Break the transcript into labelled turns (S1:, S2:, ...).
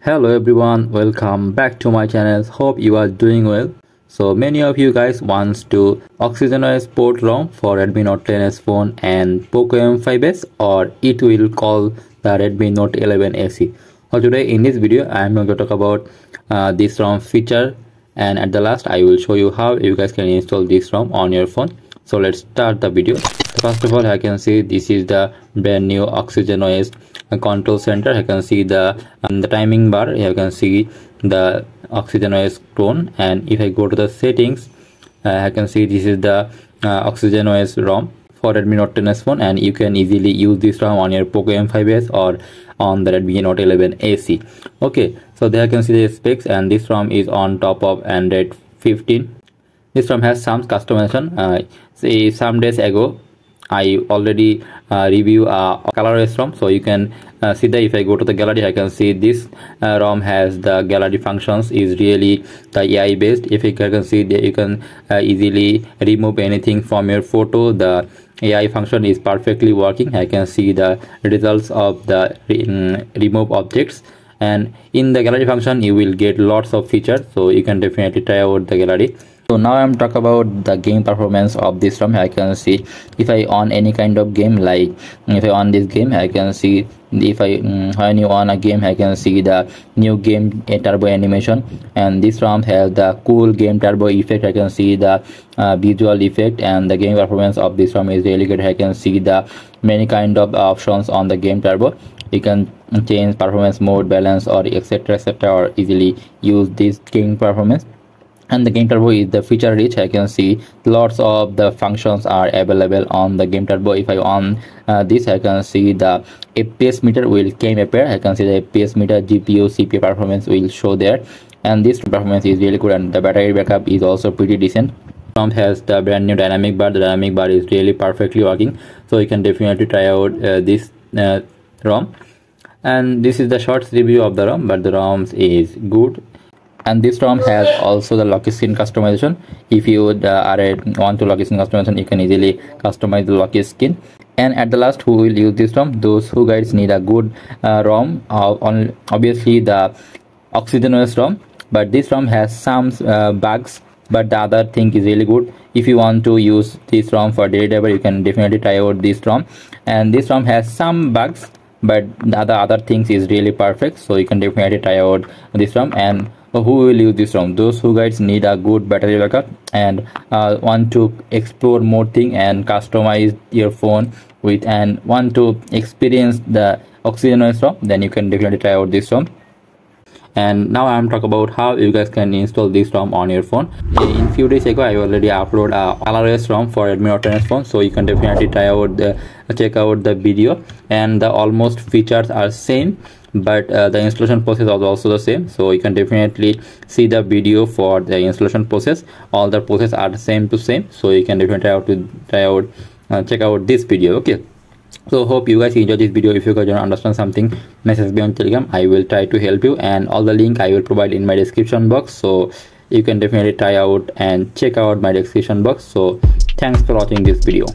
S1: hello everyone welcome back to my channel hope you are doing well so many of you guys wants to OxygenOS port ROM for Redmi Note 10s phone and Poco M5s or it will call the Redmi Note 11 SE. So today in this video I am going to talk about uh, this ROM feature and at the last I will show you how you guys can install this ROM on your phone. So let's start the video. First of all I can see this is the brand new OxygenOS control center. I can see the um, the timing bar. You can see the OxygenOS clone and if I go to the settings uh, I can see this is the uh, OxygenOS ROM for Redmi Note 10s phone and you can easily use this ROM on your Poco M5s or on the Redmi Note 11 SE okay so there you can see the specs and this ROM is on top of Android 15 this ROM has some customization. Uh, see some days ago I already uh, review uh, ColorOS ROM. So you can uh, see that if I go to the gallery I can see this uh, ROM has the gallery functions is really the AI based. If you can see that you can uh, easily remove anything from your photo the AI function is perfectly working. I can see the results of the re um, remove objects. And in the gallery function you will get lots of features. So you can definitely try out the gallery so now i'm talk about the game performance of this ROM i can see if i on any kind of game like if i on this game i can see if i um, when you on a game i can see the new game turbo animation. And this ROM has the cool game turbo effect i can see the uh, visual effect. And the game performance of this ROM is really good. I can see the many kind of options on the game turbo. You can change performance mode balance or etc etc or easily use this game performance and the game turbo is the feature rich i can see lots of the functions are available on the game turbo. If i on uh, this i can see the fps meter will came appear. I can see the fps meter gpu cpu performance will show there. And this performance is really good and the battery backup is also pretty decent. ROM has the brand new dynamic bar. The dynamic bar is really perfectly working. So you can definitely try out uh, this uh, ROM. And this is the short review of the ROM but the ROMs is good and this ROM has also the lock screen customization. If you would, uh, are a, want to lock screen customization you can easily customize the lock screen. And at the last who will use this ROM? Those who guys need a good uh, ROM. Uh, on obviously the OxygenOS ROM. But this ROM has some uh, bugs. But the other thing is really good. If you want to use this ROM for daily you can definitely try out this ROM. And this ROM has some bugs but the other other things is really perfect. So you can definitely try out this ROM. And who will use this ROM those who guys need a good battery backup and uh, want to explore more thing and customize your phone with and want to experience the OxygenOS ROM then you can definitely try out this ROM and now i'm talk about how you guys can install this rom on your phone. In few days ago i already upload a lrs rom for note 10 phone so you can definitely try out the check out the video. And the almost features are same but uh, the installation process is also the same. So you can definitely see the video for the installation process. All the process are the same to same so you can definitely try out to try out uh, check out this video okay so hope you guys enjoy this video. If you guys don't understand something message me on telegram. I will try to help you. And all the link i will provide in my description box. So you can definitely try out and check out my description box. So thanks for watching this video